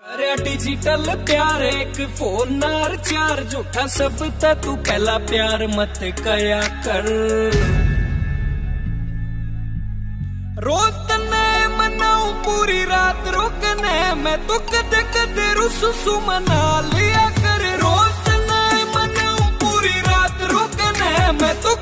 Digital प्यार, एक phone नार चार, झूठा सब था, तू पहला प्यार मत कया कर। रोज तने मनाऊ, पूरी रात रोकने, मैं तो कद कद रुसु मना लिया कर। रोज तने मनाऊ, पूरी रात रोकने, मैं तो